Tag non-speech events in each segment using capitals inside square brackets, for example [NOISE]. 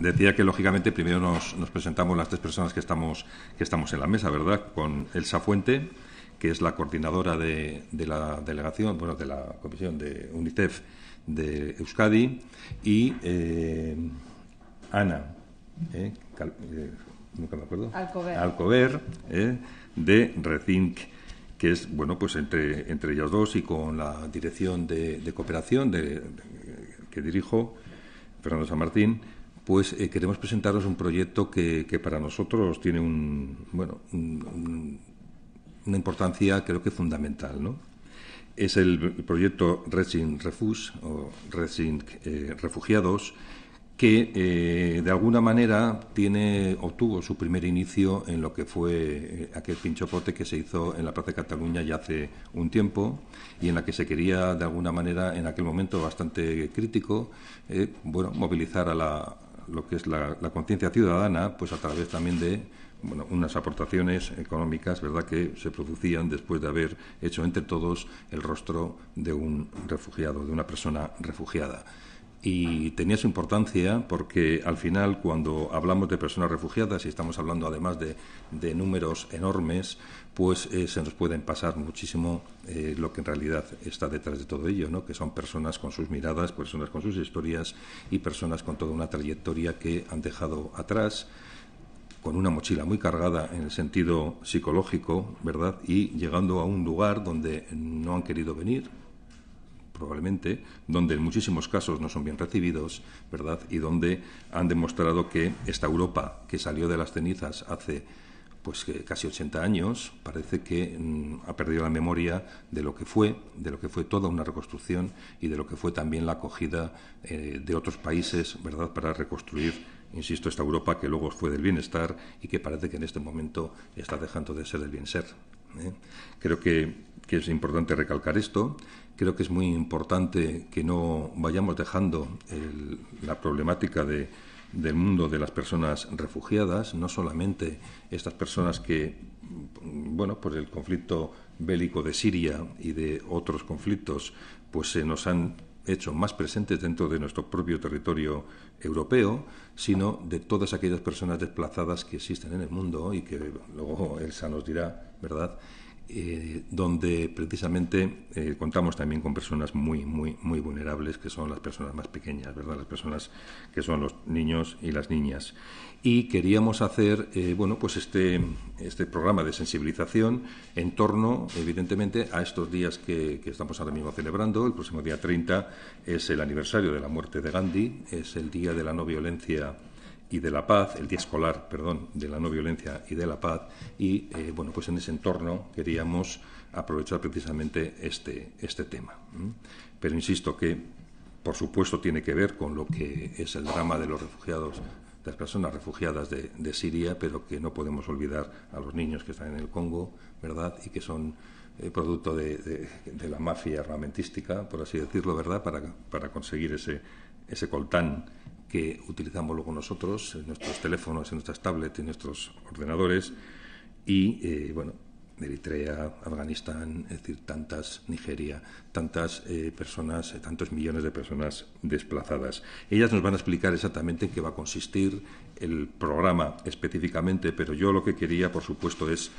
decía que lógicamente primero nos, presentamos las tres personas que estamos, que estamos en la mesa, ¿verdad? Con Elsa Fuente, que es la coordinadora de, la delegación, bueno, de la comisión de UNICEF de Euskadi, y eh, Ana, eh, eh, nunca me acuerdo, Alcover, de Rethink que es bueno pues entre, entre ellas dos y con la dirección de, cooperación de, que dirijo, Fernando San Martín, pues queremos presentaros un proyecto que, para nosotros tiene un, bueno, una importancia creo que fundamental. Es el, proyecto Resin Refus o Resin eh, Refugiados, que eh, de alguna manera tiene obtuvo su primer inicio en lo que fue aquel pinchopote que se hizo en la Plaza de Cataluña ya hace un tiempo y en la que se quería de alguna manera en aquel momento bastante crítico bueno movilizar a la, lo que es la, conciencia ciudadana pues a través también de bueno, unas aportaciones económicas, ¿verdad?, que se producían después de haber hecho entre todos el rostro de un refugiado, de una persona refugiada y tenía su importancia porque al final cuando hablamos de personas refugiadas y estamos hablando además de, números enormes, pues eh, se nos pueden pasar muchísimo eh, lo que en realidad está detrás de todo ello, ¿no? que son personas con sus miradas, personas con sus historias y personas con toda una trayectoria que han dejado atrás con una mochila muy cargada en el sentido psicológico, ¿verdad? Y llegando a un lugar donde no han querido venir, probablemente, donde en muchísimos casos no son bien recibidos, ¿verdad? Y donde han demostrado que esta Europa que salió de las cenizas hace pues casi 80 años, parece que mm, ha perdido la memoria de lo que fue, de lo que fue toda una reconstrucción y de lo que fue también la acogida eh, de otros países, ¿verdad?, para reconstruir, insisto, esta Europa que luego fue del bienestar y que parece que en este momento está dejando de ser del bien ser. ¿eh? Creo que, que es importante recalcar esto. Creo que es muy importante que no vayamos dejando la problemática del mundo de las personas refugiadas, no solamente estas personas que, bueno, por el conflicto bélico de Siria y de otros conflictos, pues se nos han hecho más presentes dentro de nuestro propio territorio europeo, sino de todas aquellas personas desplazadas que existen en el mundo y que luego Elsa nos dirá, ¿verdad?, eh, donde precisamente eh, contamos también con personas muy, muy, muy vulnerables, que son las personas más pequeñas, ¿verdad? Las personas que son los niños y las niñas. Y queríamos hacer, eh, bueno, pues este, este programa de sensibilización en torno, evidentemente, a estos días que, que estamos ahora mismo celebrando. El próximo día 30 es el aniversario de la muerte de Gandhi, es el día de la no violencia y de la paz, el día escolar, perdón, de la no violencia y de la paz, y eh, bueno, pues en ese entorno queríamos aprovechar precisamente este, este tema. Pero insisto que, por supuesto, tiene que ver con lo que es el drama de los refugiados, de las personas refugiadas de, Siria, pero que no podemos olvidar a los niños que están en el Congo, ¿verdad? Y que son eh, producto de, la mafia armamentística, por así decirlo, ¿verdad? Para, para conseguir ese, ese coltán que utilizamos luego nosotros en nuestros teléfonos, en nuestras tablets, en nuestros ordenadores y, eh, bueno, Eritrea, Afganistán, es decir, tantas, Nigeria, tantas eh, personas, eh, tantos millones de personas desplazadas. Ellas nos van a explicar exactamente en qué va a consistir el programa específicamente, pero yo lo que quería, por supuesto, es,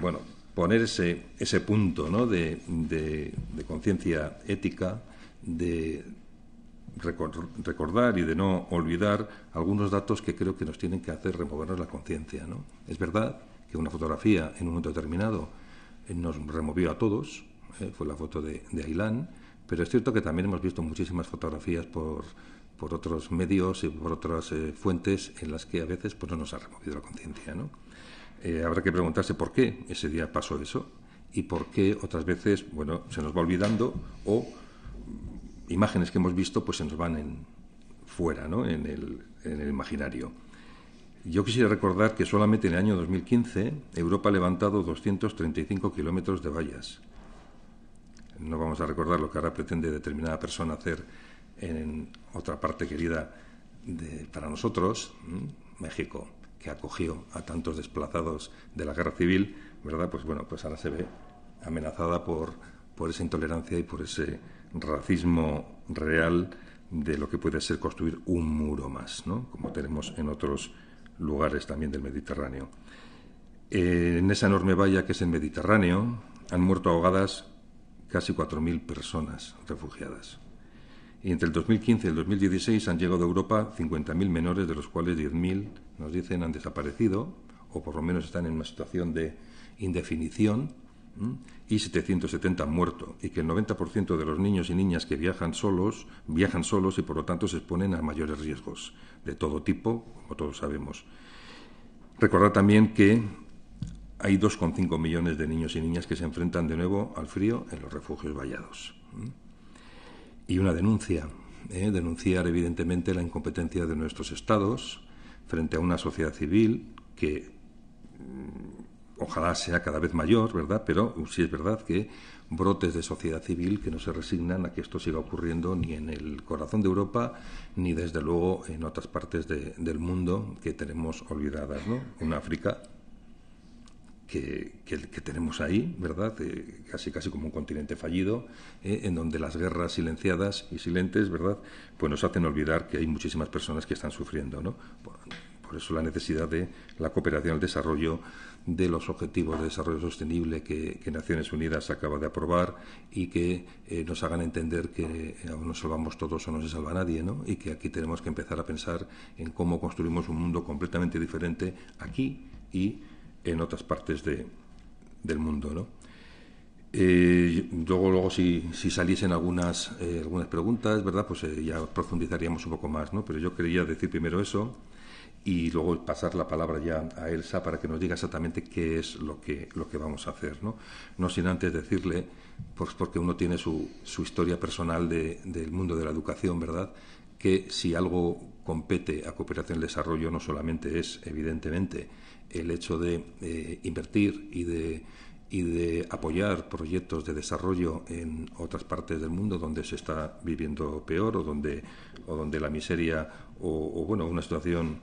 bueno, poner ese, ese punto ¿no? de, de conciencia ética, de recordar y de no olvidar algunos datos que creo que nos tienen que hacer removernos la conciencia. ¿no? Es verdad que una fotografía en un momento determinado eh, nos removió a todos, eh, fue la foto de, de Ailán, pero es cierto que también hemos visto muchísimas fotografías por, por otros medios y por otras eh, fuentes en las que a veces pues, no nos ha removido la conciencia. ¿no? habrá que preguntarse por qué ese día pasó eso y por qué otras veces bueno, se nos va olvidando o imágenes que hemos visto pues se nos van en, fuera, ¿no? en, el, en el imaginario. Yo quisiera recordar que solamente en el año 2015 Europa ha levantado 235 kilómetros de vallas. No vamos a recordar lo que ahora pretende determinada persona hacer en otra parte querida para nosotros, México, que acogió a tantos desplazados de la guerra civil, ¿verdad? Pues bueno, pues ahora se ve amenazada por, por esa intolerancia y por ese racismo real, de lo que puede ser construir un muro más, ¿no? como tenemos en otros lugares también del Mediterráneo. Eh, en esa enorme valla que es el Mediterráneo han muerto ahogadas casi 4.000 personas refugiadas. Y entre el 2015 y el 2016 han llegado a Europa 50.000 menores, de los cuales 10.000, nos dicen, han desaparecido, o por lo menos están en una situación de indefinición, y 770 han muerto, y que el 90% de los niños y niñas que viajan solos, viajan solos y por lo tanto se exponen a mayores riesgos de todo tipo, como todos sabemos. Recordar también que hay 2,5 millones de niños y niñas que se enfrentan de nuevo al frío en los refugios vallados. Y una denuncia, ¿eh? denunciar evidentemente la incompetencia de nuestros estados frente a una sociedad civil que ojalá sea cada vez mayor, ¿verdad? Pero sí es verdad que brotes de sociedad civil que no se resignan a que esto siga ocurriendo ni en el corazón de Europa ni desde luego en otras partes del mundo que tenemos olvidadas, ¿no? En África que, tenemos ahí, ¿verdad? Eh, casi casi como un continente fallido, eh, en donde las guerras silenciadas y silentes, ¿verdad? Pues nos hacen olvidar que hay muchísimas personas que están sufriendo, ¿no? Por, eso la necesidad de la cooperación al desarrollo, de los objetivos de desarrollo sostenible que, Naciones Unidas acaba de aprobar y que eh, nos hagan entender que o nos salvamos todos o no se salva nadie, ¿no? Y que aquí tenemos que empezar a pensar en cómo construimos un mundo completamente diferente aquí y en otras partes de, del mundo. ¿no? Eh, luego, luego si, saliesen algunas, eh, algunas preguntas, ¿verdad? Pues eh, ya profundizaríamos un poco más, ¿no? Pero yo quería decir primero eso y luego pasar la palabra ya a Elsa para que nos diga exactamente qué es lo que, lo que vamos a hacer, ¿no? No sin antes decirle, pues porque uno tiene su, su historia personal de, del mundo de la educación, ¿verdad? Que si algo compete a cooperación y desarrollo no solamente es, evidentemente, el hecho de eh, invertir y de, y de apoyar proyectos de desarrollo en otras partes del mundo donde se está viviendo peor o donde, o donde la miseria o, bueno, una situación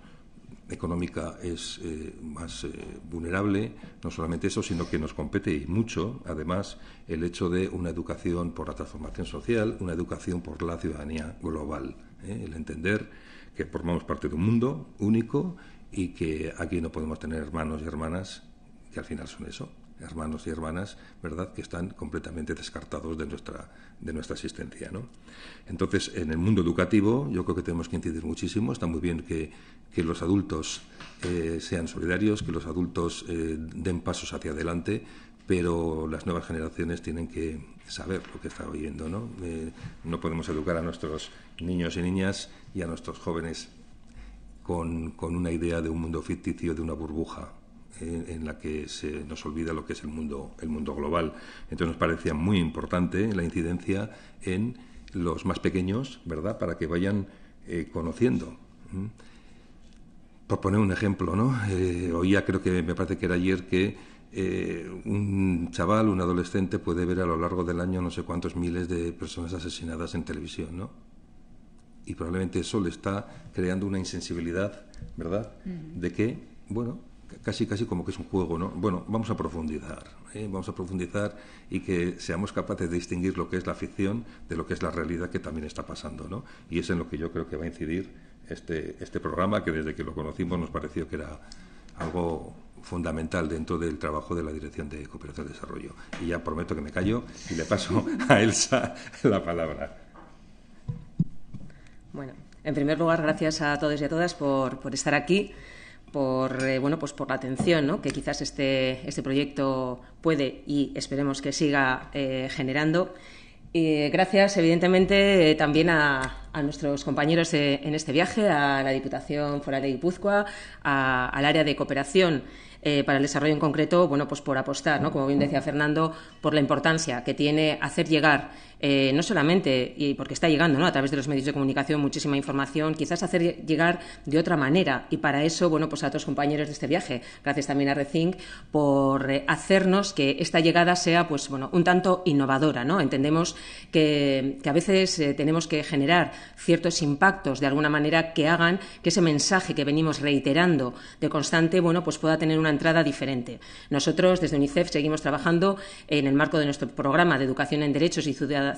económica es eh, más eh, vulnerable, no solamente eso, sino que nos compete y mucho, además, el hecho de una educación por la transformación social, una educación por la ciudadanía global, el entender que formamos parte de un mundo único y que aquí no podemos tener hermanos y hermanas que al final son eso, hermanos y hermanas, ¿verdad?, que están completamente descartados de nuestra, de nuestra existencia, ¿no? Entonces, en el mundo educativo, yo creo que tenemos que incidir muchísimo. Está muy bien que, que los adultos eh, sean solidarios, que los adultos eh, den pasos hacia adelante, pero las nuevas generaciones tienen que saber lo que está oyendo, ¿no? Eh, no podemos educar a nuestros niños y niñas y a nuestros jóvenes con, una idea de un mundo ficticio, de una burbuja eh, en la que se nos olvida lo que es el mundo, el mundo global. Entonces nos parecía muy importante la incidencia en los más pequeños, ¿verdad?, para que vayan eh, conociendo. Por poner un ejemplo, ¿no? Eh, oía, creo que me parece que era ayer, que un chaval, un adolescente puede ver a lo largo del año no sé cuántos miles de personas asesinadas en televisión, ¿no? y probablemente eso le está creando una insensibilidad, ¿verdad? De que, bueno, casi casi como que es un juego, ¿no? Bueno, vamos a profundizar, ¿eh? vamos a profundizar y que seamos capaces de distinguir lo que es la ficción de lo que es la realidad que también está pasando, ¿no? Y es en lo que yo creo que va a incidir este, este programa que desde que lo conocimos nos pareció que era algo fundamental dentro del trabajo de la Dirección de Cooperación y Desarrollo. Y ya prometo que me callo y le paso a Elsa la palabra. Bueno, en primer lugar, gracias a todos y a todas por, estar aquí, por, eh, bueno, pues por la atención que quizás este, este proyecto puede y esperemos que siga eh, generando. Y gracias, evidentemente, también a, nuestros compañeros en este viaje, a la Diputación Foral de Guipúzcoa, al área de cooperación eh, para el desarrollo en concreto, bueno, pues por apostar, ¿no? como bien decía Fernando, por la importancia que tiene hacer llegar eh, no solamente, porque está llegando ¿no? a través de los medios de comunicación muchísima información, quizás hacer llegar de otra manera. Y para eso, bueno, pues a los compañeros de este viaje, gracias también a Recink por eh, hacernos que esta llegada sea, pues bueno, un tanto innovadora. ¿no? Entendemos que, a veces tenemos que generar ciertos impactos de alguna manera que hagan que ese mensaje que venimos reiterando de constante, bueno, pues pueda tener una entrada diferente. Nosotros desde UNICEF seguimos trabajando en el marco de nuestro programa de educación en derechos y ciudadanía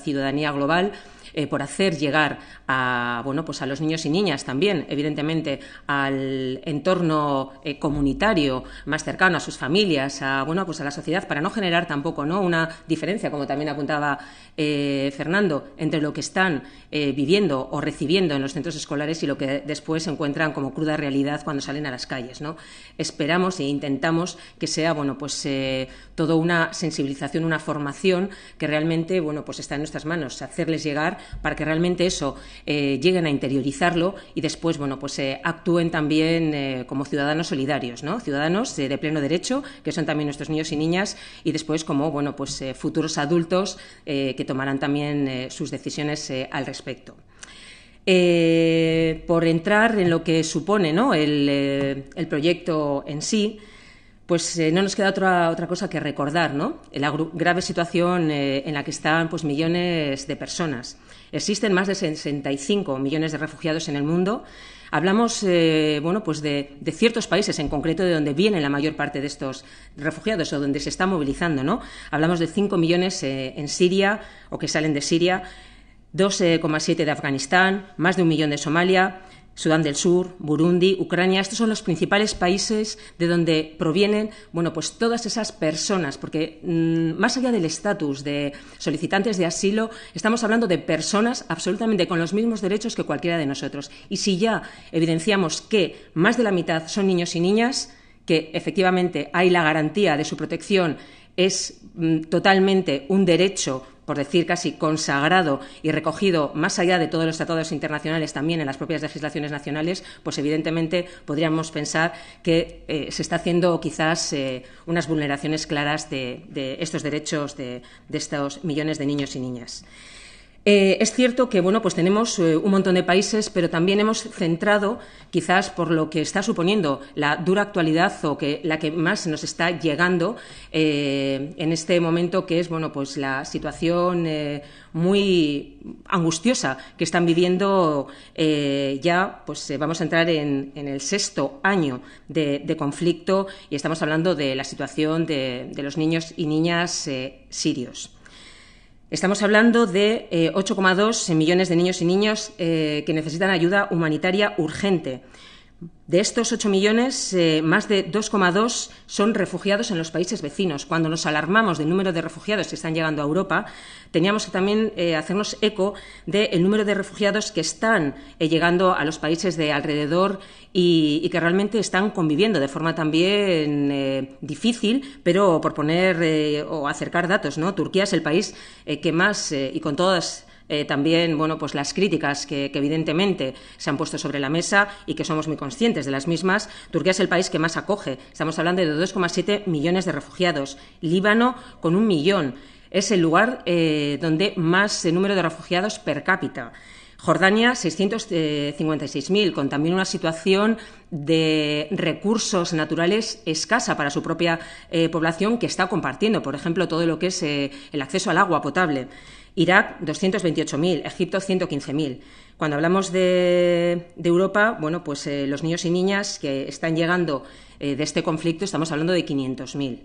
global eh, por hacer llegar a, bueno, pues a los niños y niñas también, evidentemente, al entorno eh, comunitario más cercano, a sus familias, a, bueno, pues a la sociedad, para no generar tampoco ¿no? una diferencia, como también apuntaba eh, Fernando, entre lo que están viviendo o recibiendo en los centros escolares y lo que después encuentran como cruda realidad cuando salen a las calles. ¿no? Esperamos e intentamos que sea bueno, pues, toda una sensibilización, una formación que realmente bueno, pues está nuestras manos, hacerles llegar para que realmente eso eh, lleguen a interiorizarlo y después bueno, pues eh, actúen también eh, como ciudadanos solidarios, ¿no? ciudadanos de pleno derecho, que son también nuestros niños y niñas, y después como bueno, pues, futuros adultos que tomarán también sus decisiones al respecto. por entrar en lo que supone ¿no? el, proyecto en sí, pues no nos queda otra, otra cosa que recordar ¿no? la grave situación en la que están pues, millones de personas. Existen más de 65 millones de refugiados en el mundo. Hablamos eh, bueno, pues de, ciertos países en concreto de donde viene la mayor parte de estos refugiados o donde se está movilizando. ¿no? Hablamos de 5 millones eh, en Siria o que salen de Siria, 2,7 de Afganistán, más de un millón de Somalia, Sudán del Sur, Burundi, Ucrania, estos son los principales países de donde provienen, bueno, pues todas esas personas, porque mm, más allá del estatus de solicitantes de asilo, estamos hablando de personas absolutamente con los mismos derechos que cualquiera de nosotros. Y si ya evidenciamos que más de la mitad son niños y niñas, que efectivamente hay la garantía de su protección es mm, totalmente un derecho por decir casi consagrado y recogido más allá de todos los tratados internacionales también en las propias legislaciones nacionales, pues evidentemente podríamos pensar que eh, se está haciendo quizás eh, unas vulneraciones claras de, estos derechos de estos millones de niños y niñas. Eh, es cierto que bueno, pues tenemos eh, un montón de países, pero también hemos centrado, quizás por lo que está suponiendo la dura actualidad o que la que más nos está llegando eh, en este momento, que es bueno, pues la situación muy angustiosa que están viviendo ya, pues vamos a entrar en, el sexto año de, conflicto y estamos hablando de la situación de los niños y niñas sirios. Estamos hablando de 8,2 eh, millones de niños y niñas eh, que necesitan ayuda humanitaria urgente. De estos 8 millones, eh, más de 2,2 son refugiados en los países vecinos. Cuando nos alarmamos del número de refugiados que están llegando a Europa, teníamos que también eh, hacernos eco del número de refugiados que están eh, llegando a los países de alrededor y, que realmente están conviviendo de forma también difícil, pero por poner o acercar datos, ¿no? Turquía es el país que más, y con todas eh, también bueno, pues las críticas que, evidentemente se han puesto sobre la mesa y que somos muy conscientes de las mismas. Turquía es el país que más acoge. Estamos hablando de 2,7 millones de refugiados. Líbano con un millón. Es el lugar eh, donde más número de refugiados per cápita. Jordania, 656.000, con también una situación de recursos naturales escasa para su propia población que está compartiendo, por ejemplo, todo lo que es el acceso al agua potable. Irak 228.000, Egipto 115.000. Cuando hablamos de, Europa, bueno, pues eh, los niños y niñas que están llegando eh, de este conflicto estamos hablando de 500.000.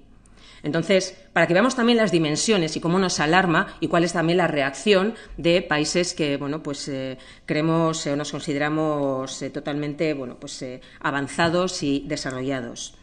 Entonces, para que veamos también las dimensiones y cómo nos alarma y cuál es también la reacción de países que, bueno, pues eh, creemos o nos consideramos totalmente, bueno, pues avanzados y desarrollados.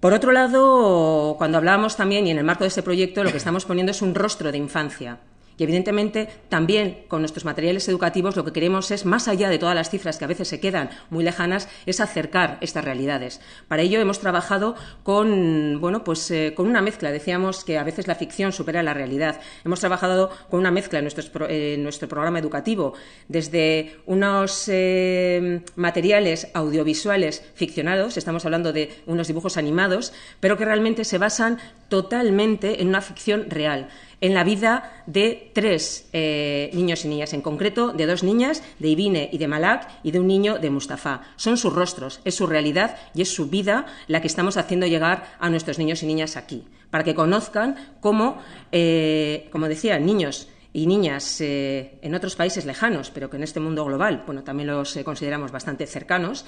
Por otro lado, cuando hablamos también, y en el marco de este proyecto, lo que estamos poniendo es un rostro de infancia. Y evidentemente también con nuestros materiales educativos lo que queremos es, más allá de todas las cifras que a veces se quedan muy lejanas, es acercar estas realidades. Para ello hemos trabajado con, bueno, pues, eh, con una mezcla. Decíamos que a veces la ficción supera la realidad. Hemos trabajado con una mezcla en, nuestro programa educativo, desde unos eh, materiales audiovisuales ficcionados, estamos hablando de unos dibujos animados, pero que realmente se basan totalmente en una ficción real en la vida de tres eh, niños y niñas, en concreto de dos niñas, de Ibine y de Malak, y de un niño de Mustafa. Son sus rostros, es su realidad y es su vida la que estamos haciendo llegar a nuestros niños y niñas aquí, para que conozcan cómo, eh, como decía, niños y niñas en otros países lejanos, pero que en este mundo global, bueno, también los consideramos bastante cercanos,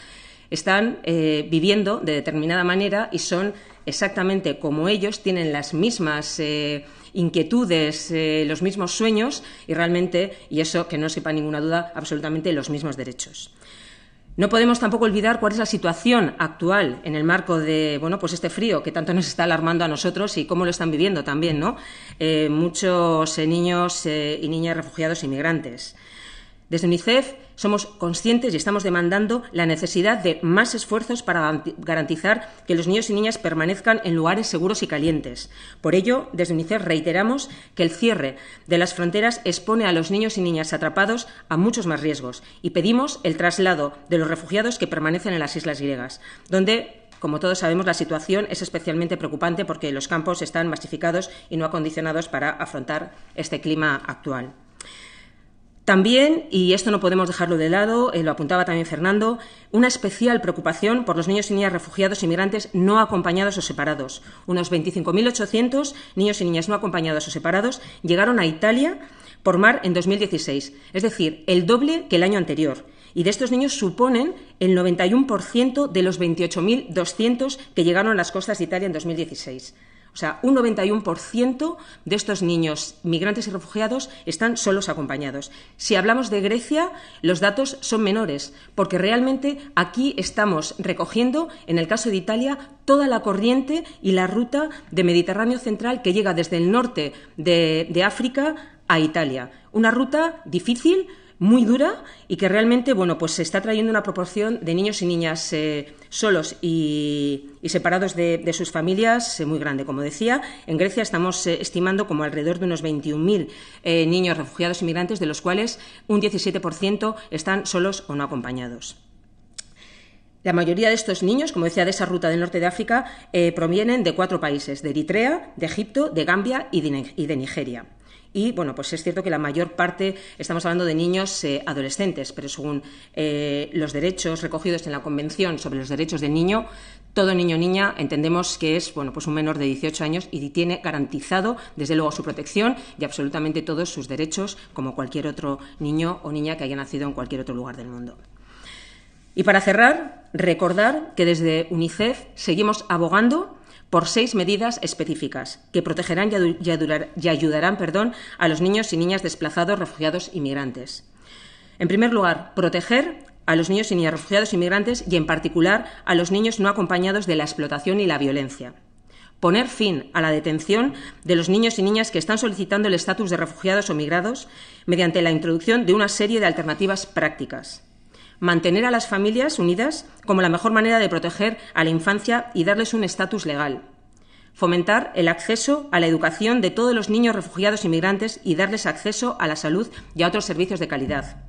están viviendo de determinada manera y son exactamente como ellos, tienen las mismas inquietudes, los mismos sueños y realmente, y eso que no sepa ninguna duda, absolutamente los mismos derechos. No podemos tampoco olvidar cuál es la situación actual en el marco de bueno, pues este frío que tanto nos está alarmando a nosotros y cómo lo están viviendo también ¿no? Eh, muchos eh, niños eh, y niñas refugiados inmigrantes. Desde UNICEF somos conscientes y estamos demandando la necesidad de más esfuerzos para garantizar que los niños y niñas permanezcan en lugares seguros y calientes. Por ello, desde UNICEF reiteramos que el cierre de las fronteras expone a los niños y niñas atrapados a muchos más riesgos y pedimos el traslado de los refugiados que permanecen en las islas griegas, donde como todos sabemos, la situación es especialmente preocupante porque los campos están masificados y no acondicionados para afrontar este clima actual. También, y esto no podemos dejarlo de lado, eh, lo apuntaba también Fernando, una especial preocupación por los niños y niñas refugiados inmigrantes no acompañados o separados. Unos 25.800 niños y niñas no acompañados o separados llegaron a Italia por mar en 2016, es decir, el doble que el año anterior. Y de estos niños suponen el 91% de los 28.200 que llegaron a las costas de Italia en 2016. O sea, un 91% de estos niños migrantes y refugiados están solos acompañados. Si hablamos de Grecia, los datos son menores, porque realmente aquí estamos recogiendo, en el caso de Italia, toda la corriente y la ruta de Mediterráneo central que llega desde el norte de, de África a Italia. Una ruta difícil, muy dura y que realmente bueno pues se está trayendo una proporción de niños y niñas eh, solos y, separados de, sus familias eh, muy grande como decía en Grecia estamos eh, estimando como alrededor de unos 21.000 niños refugiados inmigrantes de los cuales un 17% están solos o no acompañados la mayoría de estos niños, como decía, de esa ruta del norte de África, provienen de cuatro países, de Eritrea, de Egipto, de Gambia y de Nigeria. Y bueno, pues es cierto que la mayor parte, estamos hablando de niños eh, adolescentes, pero según eh, los derechos recogidos en la Convención sobre los Derechos del Niño, todo niño o niña entendemos que es bueno, pues un menor de 18 años y tiene garantizado, desde luego, su protección y absolutamente todos sus derechos, como cualquier otro niño o niña que haya nacido en cualquier otro lugar del mundo. Y para cerrar, recordar que desde UNICEF seguimos abogando por seis medidas específicas que protegerán y ayudarán perdón, a los niños y niñas desplazados, refugiados y migrantes. En primer lugar, proteger a los niños y niñas refugiados y migrantes y, en particular, a los niños no acompañados de la explotación y la violencia. Poner fin a la detención de los niños y niñas que están solicitando el estatus de refugiados o migrados mediante la introducción de una serie de alternativas prácticas mantener a las familias unidas como la mejor manera de proteger a la infancia y darles un estatus legal. Fomentar el acceso a la educación de todos los niños refugiados y migrantes y darles acceso a la salud y a otros servicios de calidad.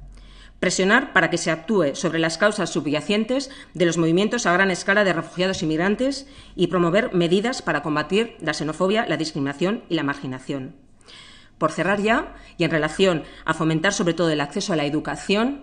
Presionar para que se actúe sobre las causas subyacentes de los movimientos a gran escala de refugiados y migrantes y promover medidas para combatir la xenofobia, la discriminación y la marginación. Por cerrar ya, y en relación a fomentar sobre todo el acceso a la educación,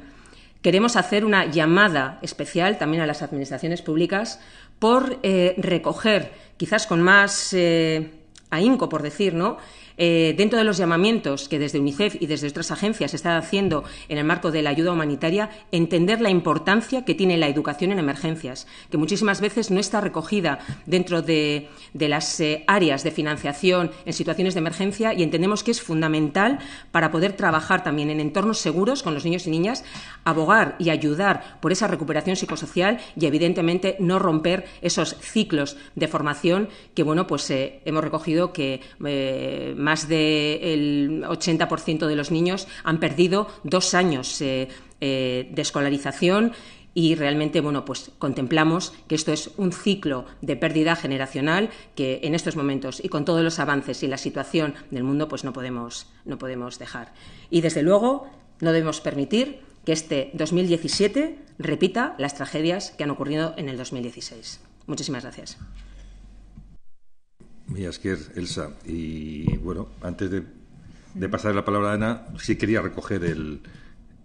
queremos hacer una llamada especial también a las administraciones públicas por eh, recoger, quizás con más eh, ahínco, por decir, ¿no? Eh, dentro de los llamamientos que desde UNICEF y desde otras agencias se están haciendo en el marco de la ayuda humanitaria, entender la importancia que tiene la educación en emergencias, que muchísimas veces no está recogida dentro de, las eh, áreas de financiación en situaciones de emergencia y entendemos que es fundamental para poder trabajar también en entornos seguros con los niños y niñas, abogar y ayudar por esa recuperación psicosocial y, evidentemente, no romper esos ciclos de formación que, bueno, pues eh, hemos recogido que más del 80% de los niños han perdido dos años eh, eh, de escolarización y realmente bueno pues contemplamos que esto es un ciclo de pérdida generacional que en estos momentos y con todos los avances y la situación del mundo pues no podemos no podemos dejar. Y desde luego no debemos permitir que este 2017 repita las tragedias que han ocurrido en el 2016 muchísimas gracias Miasker, Elsa. Y bueno, antes de, pasar la palabra a Ana, sí quería recoger el,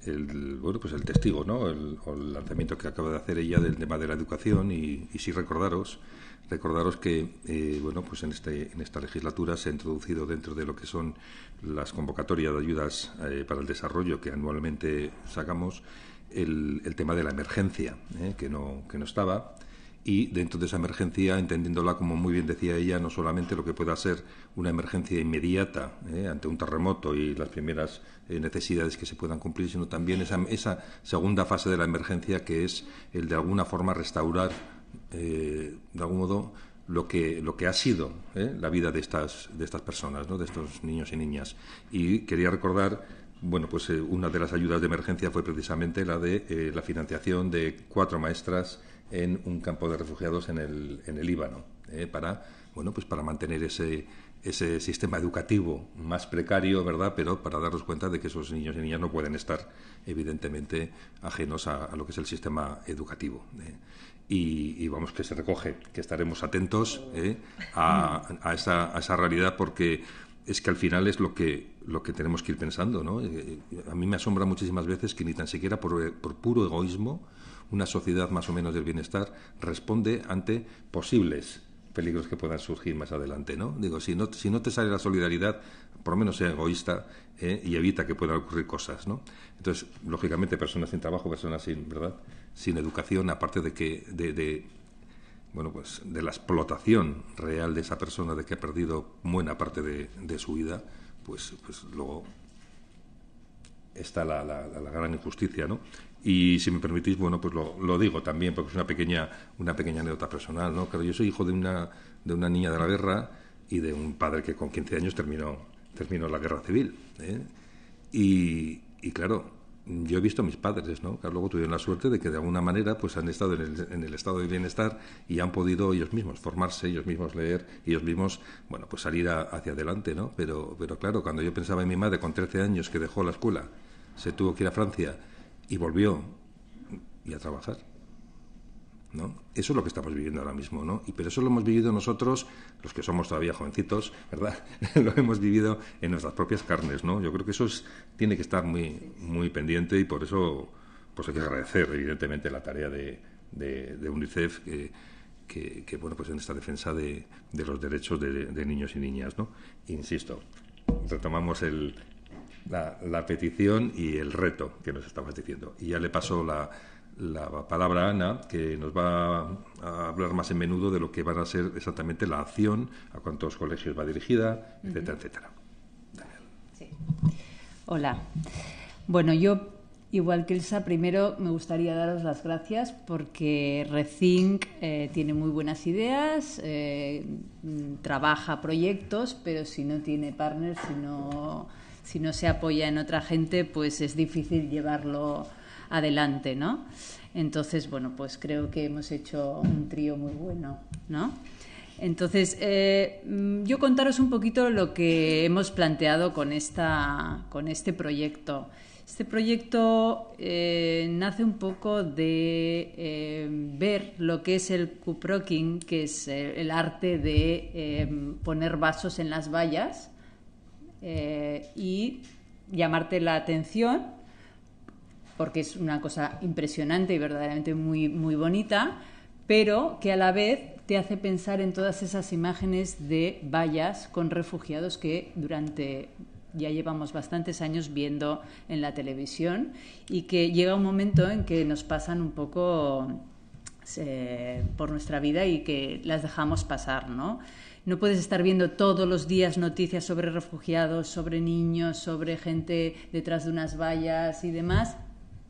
el, bueno, pues el testigo, ¿no? El lanzamiento que acaba de hacer ella del tema de la educación y, y sí recordaros, recordaros que, eh, bueno, pues en, este, en esta legislatura se ha introducido dentro de lo que son las convocatorias de ayudas eh, para el desarrollo que anualmente sacamos el, el tema de la emergencia, ¿eh? que, no, que no estaba y dentro de esa emergencia, entendiéndola como muy bien decía ella, no solamente lo que pueda ser una emergencia inmediata ¿eh? ante un terremoto y las primeras eh, necesidades que se puedan cumplir, sino también esa, segunda fase de la emergencia que es el de alguna forma restaurar, eh, de algún modo, lo que, lo que ha sido la vida de estas, de estas personas, ¿no? de estos niños y niñas. Y quería recordar bueno, pues una de las ayudas de emergencia fue precisamente la de la financiación de cuatro maestras en un campo de refugiados en el, en el Líbano, eh, para, bueno, pues para mantener ese, ese sistema educativo más precario, ¿verdad? Pero para darnos cuenta de que esos niños y niñas no pueden estar, evidentemente, ajenos a, lo que es el sistema educativo. ¿eh? Y, vamos, que se recoge, que estaremos atentos ¿eh? a, a, esa, a esa realidad porque es que al final es lo que, lo que tenemos que ir pensando. ¿no? A mí me asombra muchísimas veces que ni tan siquiera por, por puro egoísmo una sociedad más o menos del bienestar responde ante posibles peligros que puedan surgir más adelante, ¿no? Digo, si no, si no te sale la solidaridad, por lo menos sea egoísta ¿eh? y evita que puedan ocurrir cosas, ¿no? Entonces, lógicamente, personas sin trabajo, personas sin, ¿verdad? Sin educación, aparte de que, de, bueno, pues de la explotación real de esa persona, de que ha perdido buena parte de, de su vida, pues, pues luego está la, la, la, gran injusticia, ¿no? Y si me permitís, bueno, pues lo, digo también, porque es una pequeña, una pequeña anécdota personal, ¿no? Claro, yo soy hijo de una, de una niña de la guerra y de un padre que con 15 años terminó, terminó la guerra civil. ¿eh? Y, y, claro, yo he visto a mis padres, ¿no? Que luego tuvieron la suerte de que de alguna manera pues han estado en el, en el, estado de bienestar y han podido ellos mismos formarse, ellos mismos leer, ellos mismos, bueno, pues salir a, hacia adelante, ¿no? Pero, pero claro, cuando yo pensaba en mi madre con 13 años que dejó la escuela, se tuvo que ir a Francia y volvió y a trabajar. ¿No? Eso es lo que estamos viviendo ahora mismo, ¿no? Y pero eso lo hemos vivido nosotros, los que somos todavía jovencitos, ¿verdad? [LAUGHS] lo hemos vivido en nuestras propias carnes, ¿no? Yo creo que eso es, tiene que estar muy, muy pendiente y por eso pues hay que agradecer, evidentemente, la tarea de, de, UNICEF que, que, bueno, pues en esta defensa de, de los derechos de, de, niños y niñas, ¿no? Insisto, retomamos el, la, petición y el reto que nos estabas diciendo. Y ya le paso la, la palabra a Ana, que nos va a hablar más en menudo de lo que va a ser exactamente la acción, a cuántos colegios va dirigida, etcétera, etcétera. Sí. Hola. Bueno, yo, igual que Elsa, primero me gustaría daros las gracias porque Rethink eh, tiene muy buenas ideas, eh, trabaja proyectos, pero si no tiene partners, si no si no se apoya en otra gente, pues es difícil llevarlo adelante, ¿no? Entonces, bueno, pues creo que hemos hecho un trío muy bueno, ¿no? Entonces, eh, mm, yo contaros un poquito lo que hemos planteado con, esta, con este proyecto. Este proyecto eh, nace un poco de eh, ver lo que es el cuproking, que es el arte de poner vasos en las vallas eh, y llamarte la atención, porque es una cosa impresionante y verdaderamente muy, muy bonita, pero que a la vez te hace pensar en todas esas imágenes de vallas con refugiados que durante ya llevamos bastantes años viendo en la televisión y que llega un momento en que nos pasan un poco eh, por nuestra vida y que las dejamos pasar, ¿no? No puedes estar viendo todos los días noticias sobre refugiados, sobre niños, sobre gente detrás de unas vallas y demás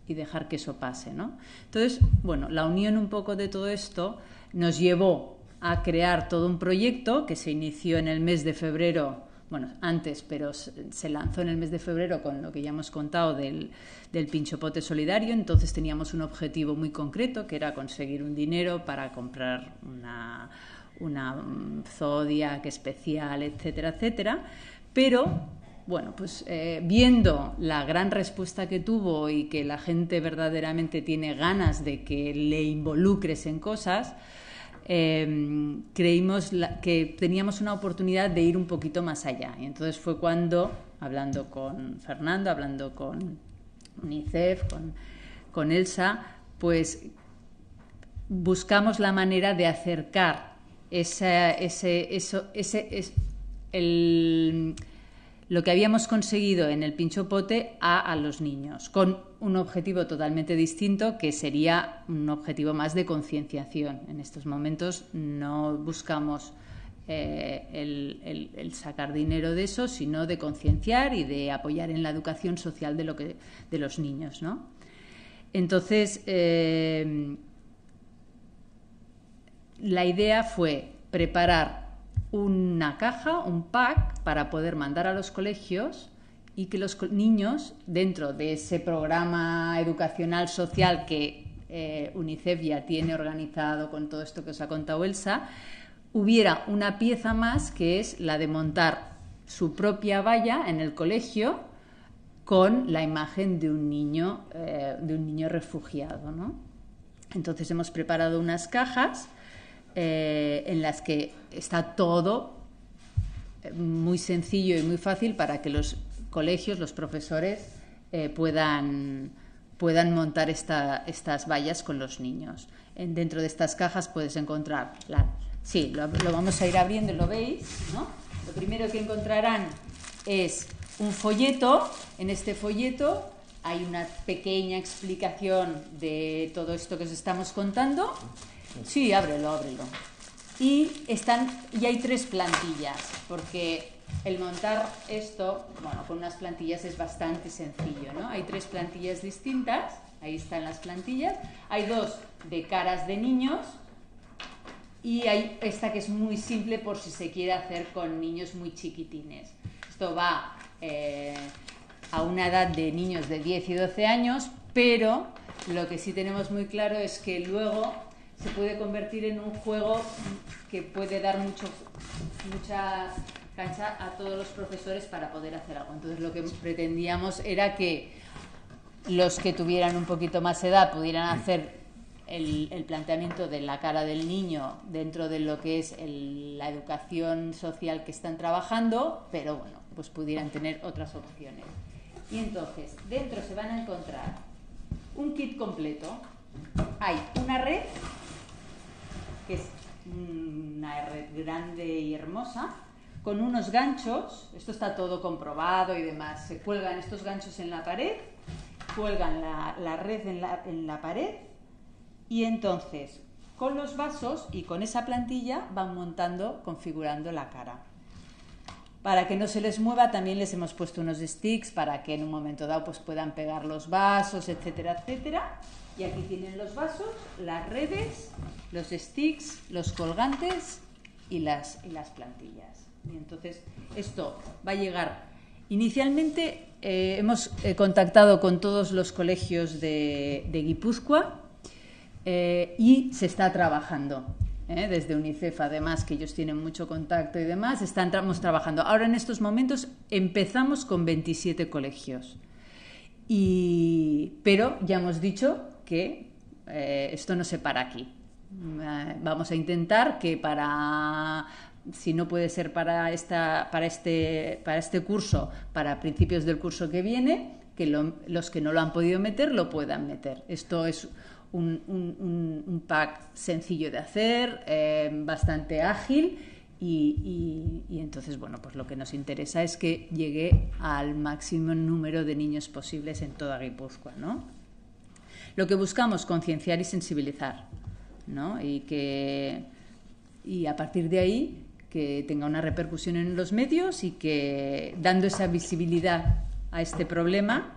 y dejar que eso pase, ¿no? Entonces, bueno, la unión un poco de todo esto nos llevó a crear todo un proyecto que se inició en el mes de febrero, bueno, antes, pero se lanzó en el mes de febrero con lo que ya hemos contado del, del pinchopote solidario. Entonces teníamos un objetivo muy concreto, que era conseguir un dinero para comprar una, una Zodiac especial, etcétera, etcétera. Pero, bueno, pues eh, viendo la gran respuesta que tuvo y que la gente verdaderamente tiene ganas de que le involucres en cosas, em, creímos que teníamos una oportunidad de ir un poquito más allá. Y entonces fue cuando, hablando con Fernando, hablando con, UNICEF, con, Elsa, pues buscamos la manera de acercar ese, eso, ese, el, lo que habíamos conseguido en el pincho pote a, a, los niños, con un objetivo totalmente distinto que sería un objetivo más de concienciación. En estos momentos no buscamos eh, el, sacar dinero de eso, sino de concienciar y de apoyar en la educación social de, lo que, de los niños. ¿no? Entonces, eh, la idea fue preparar una caja, un pack, para poder mandar a los colegios y que los niños, dentro de ese programa educacional social que eh, UNICEF ya tiene organizado con todo esto que os ha contado Elsa, hubiera una pieza más que es la de montar su propia valla en el colegio con la imagen de un niño, eh, de un niño refugiado. ¿no? Entonces hemos preparado unas cajas eh, en las que está todo eh, muy sencillo y muy fácil para que los colegios, los profesores puedan, puedan montar estas vallas con los niños. dentro de estas cajas puedes encontrar Sí, lo, vamos a ir abriendo, lo veis, ¿no? Lo primero que encontrarán es un folleto. En este folleto hay una pequeña explicación de todo esto que os estamos contando. Sí, ábrelo, ábrelo. Y, están, y hay tres plantillas, porque el montar esto, bueno, con unas plantillas es bastante sencillo, ¿no? Hay tres plantillas distintas, ahí están las plantillas. Hay dos de caras de niños, y hay esta que es muy simple por si se quiere hacer con niños muy chiquitines. Esto va eh, a una edad de niños de 10 y 12 años, pero lo que sí tenemos muy claro es que luego se puede convertir en un juego que puede dar mucho, mucha cancha a todos los profesores para poder hacer algo. Entonces lo que pretendíamos era que los que tuvieran un poquito más edad pudieran hacer el, planteamiento de la cara del niño dentro de lo que es la educación social que están trabajando, pero bueno, pues pudieran tener otras opciones. Y entonces, dentro se van a encontrar un kit completo. Hay una red, que es una red grande y hermosa, con unos ganchos, esto está todo comprobado y demás, se cuelgan estos ganchos en la pared, cuelgan la, red en la, en la pared y entonces, con los vasos y con esa plantilla van montando, configurando la cara. Para que no se les mueva también les hemos puesto unos sticks para que en un momento dado pues, puedan pegar los vasos, etcétera, etcétera. Y aquí tienen los vasos, las redes, los sticks, los colgantes y las, y las plantillas. Y entonces esto va a llegar. Inicialmente eh, hemos eh, contactado con todos los colegios de, Guipúzcoa eh, y se está trabajando. Desde UNICEF, además, que ellos tienen mucho contacto y demás, estamos trabajando. Ahora, en estos momentos, empezamos con 27 colegios. Y, pero ya hemos dicho que eh, esto no se para aquí. vamos a intentar que para si no puede ser para, esta, para, este, para este curso, para principios del curso que viene, que los que no lo han podido meter lo puedan meter. Esto es un, pack sencillo de hacer, eh, bastante ágil y, entonces, bueno, pues lo que nos interesa es que llegue al máximo número de niños posibles en toda Guipúzcoa, ¿no? Lo que buscamos, concienciar y sensibilizar, ¿no? Y que y a partir de ahí que tenga una repercusión en los medios y que dando esa visibilidad a este problema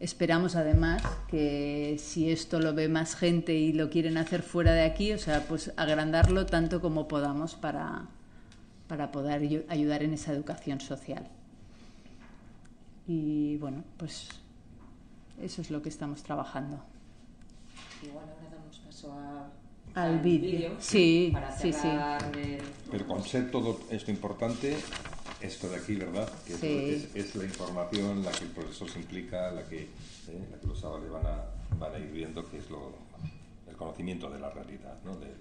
Esperamos además que si esto lo ve más gente y lo quieren hacer fuera de aquí, o sea, pues agrandarlo tanto como podamos para, para poder ayudar en esa educación social. Y bueno, pues eso es lo que estamos trabajando. Igual ahora damos paso a al vídeo. Sí, para sí, sí. El... Pero concepto todo esto importante, esto de aquí, ¿verdad? Que sí. es, es, la información la que el profesor se implica, la que, eh, la que los chavales van a, van a ir viendo, que es lo, el conocimiento de la realidad, ¿no? De,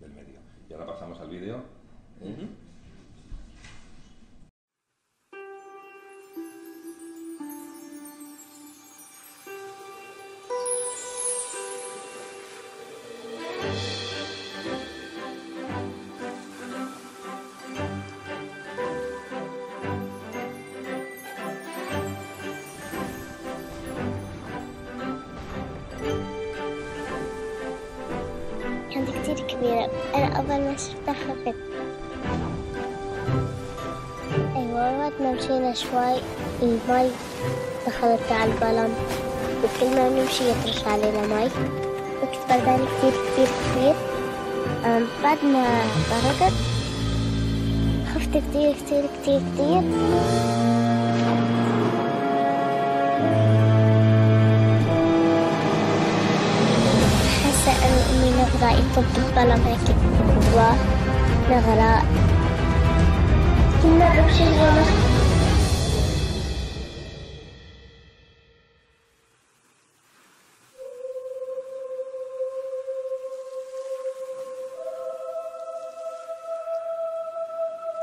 del medio. Y ahora pasamos al vídeo. ¿eh? Uh -huh. أنا شفتها خفت أيوة وقت ما مشينا شوي. المي دخلت على البلم. وكل ما نمشي يطرش علينا مي. وكنت بردانة كتير كتير كتير. بعد ما بردت خفت كتير كتير كتير كتير. حاسة أن أمي نغرة يطب الظلم هيك. وزغراء إنه شجرة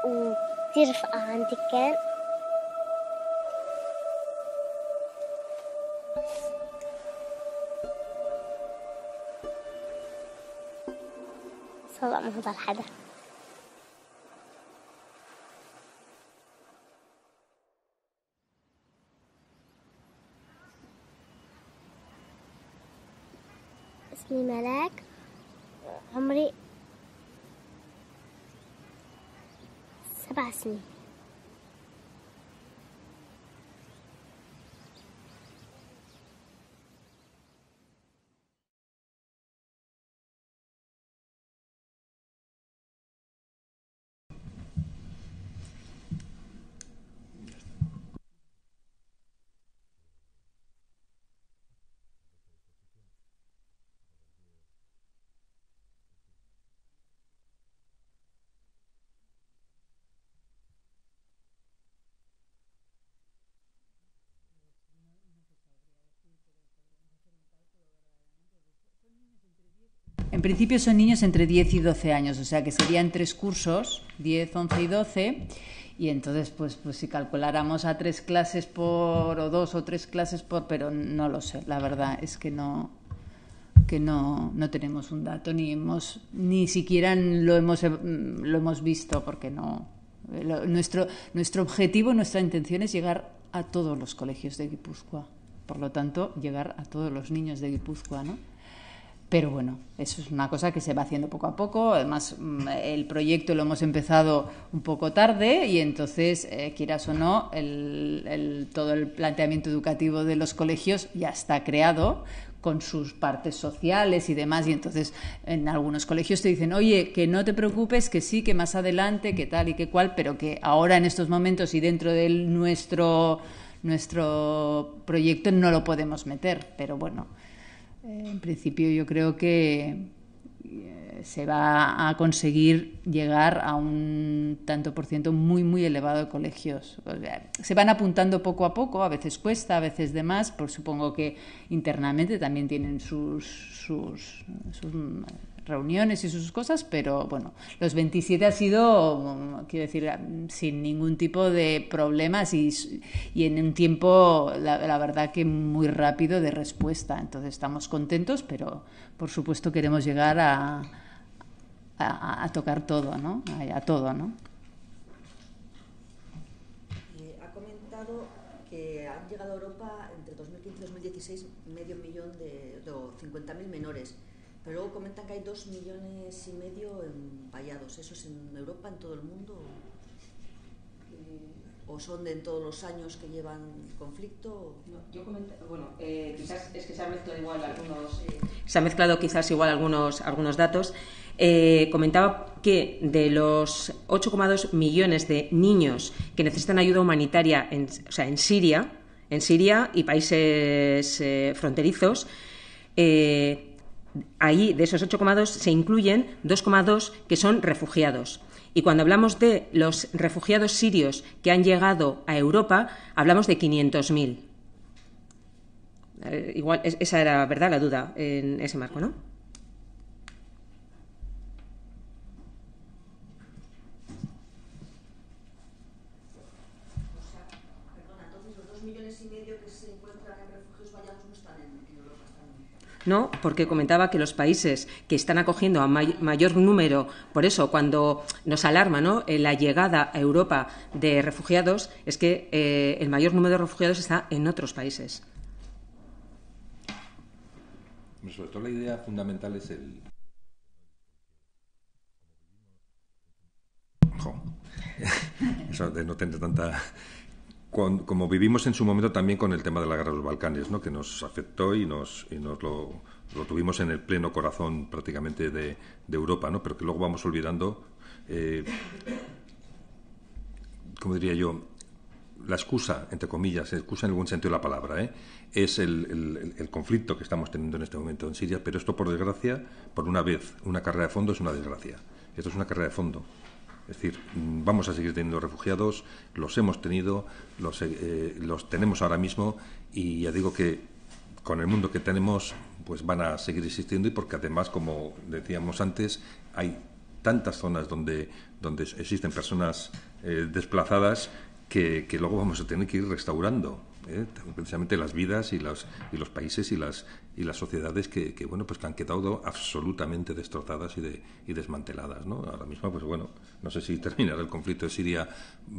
وترفع عندك كان؟ طلع هذا حدا. اسمي ملاك. عمري سبع سنين. En principio son niños entre 10 y 12 años, o sea que serían tres cursos, 10, 11 y 12. Y entonces, pues, pues si calculáramos a tres clases por, o dos o tres clases por, pero no lo sé, la verdad es que no, que no, no tenemos un dato, ni hemos, ni siquiera lo hemos, lo hemos visto, porque no. Lo- nuestro, nuestro objetivo, nuestra intención es llegar a todos los colegios de Guipúzcoa. Por lo tanto, llegar a todos los niños de Guipúzcoa, ¿no? Pero bueno, eso es una cosa que se va haciendo poco a poco. Además, mm, el proyecto lo hemos empezado un poco tarde y entonces, eh, quieras o no, el- el- todo el planteamiento educativo de los colegios ya está creado con sus partes sociales y demás. Y entonces, en algunos colegios te dicen, oye, que no te preocupes, que sí, que más adelante, que tal y que cual, pero que ahora en estos momentos y dentro de nuestro, nuestro proyecto no lo podemos meter. Pero bueno, En principio yo creo que eh, se va a conseguir llegar a un tanto por ciento muy muy elevado de colegios. O sea, se van apuntando poco a poco, a veces cuesta, a veces de más, por supongo que internamente también tienen sus, sus, sus, reuniones y sus cosas, pero bueno, los 27 ha sido, quiero decir, sin ningún tipo de problemas y, en un tiempo, la, la verdad que muy rápido de respuesta. Entonces estamos contentos, pero por supuesto queremos llegar a, tocar todo, ¿no? A, todo, ¿no? Eh, ha comentado que han llegado a Europa entre 2015 y 2016 medio millón de, de o 50.000 menores, pero luego comentan que hay dos millones y medio empallados. ¿Eso es en Europa, en todo el mundo? ¿O son de en todos los años que llevan conflicto? Yo comento, bueno, eh, quizás es que se han mezclado igual algunos, se han mezclado quizás igual algunos, algunos datos. Eh, comentaba que de los 8,2 millones de niños que necesitan ayuda humanitaria en, o sea, en Siria, en Siria y países eh, fronterizos, eh, ahí de esos 8,2 se incluyen 2,2 que son refugiados. Y cuando hablamos de los refugiados sirios que han llegado a Europa, hablamos de 500.000. Eh, igual, es- esa era, ¿verdad?, la duda en ese marco, ¿no? ¿no? Porque comentaba que los países que están acogiendo a mayor número, por eso cuando nos alarma ¿no? Eh, la llegada a Europa de refugiados, es que eh, el mayor número de refugiados está en otros países. Sobre todo la idea fundamental es el... [LAUGHS] Eso de no tener tanta como vivimos en su momento también con el tema de la guerra de los Balcanes, ¿no? que nos afectó y nos, y nos lo, tuvimos en el pleno corazón prácticamente de, Europa, ¿no? pero que luego vamos olvidando, eh, como diría yo, la excusa, entre comillas, excusa en algún sentido de la palabra, ¿eh? es el, el, conflicto que estamos teniendo en este momento en Siria, pero esto, por desgracia, por una vez, una carrera de fondo es una desgracia. Esto es una carrera de fondo. Es decir, vamos a seguir teniendo refugiados, los hemos tenido, los, eh, los tenemos ahora mismo y ya digo que con el mundo que tenemos pues van a seguir existiendo y porque además, como decíamos antes, hay tantas zonas donde, donde existen personas eh, desplazadas que, luego vamos a tener que ir restaurando. ¿eh? precisamente las vidas y y los países y las, y las sociedades que, bueno pues que han quedado absolutamente destrozadas y, de, y desmanteladas ¿no? ahora mismo pues bueno no sé si [LAUGHS] terminará el conflicto de Siria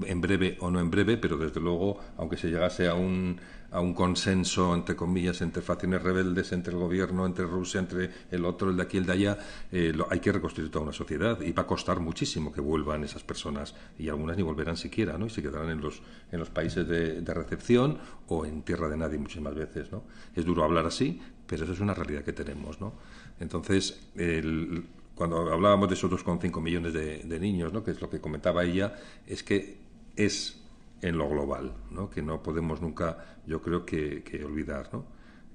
en breve o no en breve pero desde luego aunque se llegase a un a un consenso, entre comillas, entre facciones rebeldes, entre el gobierno, entre Rusia, entre el otro, el de aquí, el de allá, eh, hay que reconstruir toda una sociedad y va a costar muchísimo que vuelvan esas personas y algunas ni volverán siquiera, ¿no? Y se quedarán en los, en los países de, recepción o en tierra de nadie muchísimas veces, ¿no? Es duro hablar así, pero eso es una realidad que tenemos, ¿no? Entonces, cuando hablábamos de esos 2,5 millones de, niños, ¿no? que es lo que comentaba ella, es que es en lo global, ¿no? que no podemos nunca, yo creo que, olvidar, ¿no?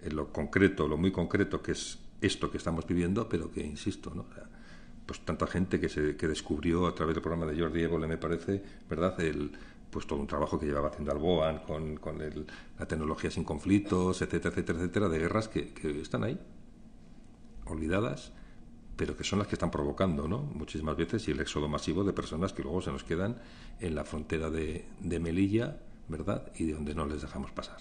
en lo concreto, lo muy concreto que es esto que estamos viviendo, pero que, insisto, ¿no? pues tanta gente que, se, que descubrió a través del programa de Jordi Évole, me parece, ¿verdad?, pues todo un trabajo que llevaba haciendo Alboan con, con la tecnología sin conflictos, etcétera, etcétera, etcétera, de guerras que, que están ahí, olvidadas, pero que son las que están provocando, ¿no? Muchísimas veces y el éxodo masivo de personas que luego se nos quedan en la frontera de, Melilla, ¿verdad? Y de donde no les dejamos pasar.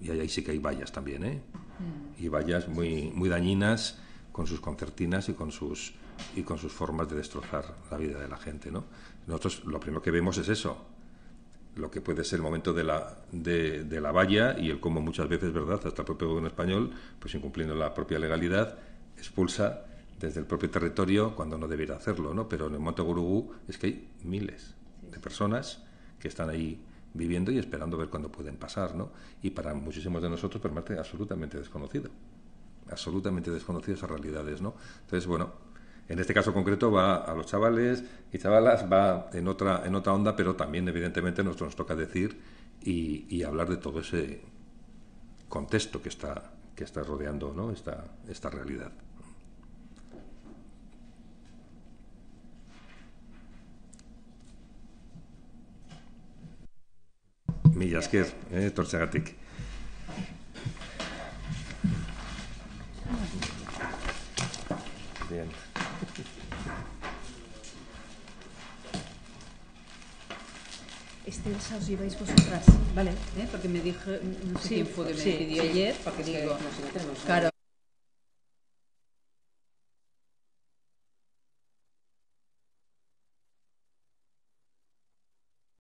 Y ahí sí que hay vallas también, ¿eh? Mm. Y vallas muy, muy dañinas con sus concertinas y con sus y con sus formas de destrozar la vida de la gente, ¿no? Nosotros lo primero que vemos es eso, lo que puede ser el momento de la, de, de la valla y el cómo muchas veces, ¿verdad?, hasta el propio gobierno español, pues incumpliendo la propia legalidad, expulsa desde el propio territorio cuando no debiera hacerlo, ¿no? Pero en el Monte Gurugú es que hay miles de personas que están ahí viviendo y esperando ver cuándo pueden pasar, ¿no? Y para muchísimos de nosotros permanece absolutamente desconocido, absolutamente desconocido esas realidades, ¿no? Entonces, bueno, en este caso concreto va a los chavales y chavalas, va en otra, en otra onda, pero también evidentemente nosotros nos toca decir y, hablar de todo ese contexto que está, que está rodeando ¿no? esta, esta realidad. Mila eh. Bien. Este os lleváis vosotras, ¿vale? ¿Eh? Porque me dije, no sé sí, quién fue que me sí, pidió sí, ayer, porque digo, no, si no tenemos claro.